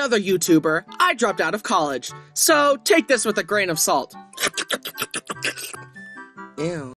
other YouTuber, I dropped out of college. So take this with a grain of salt. Ew.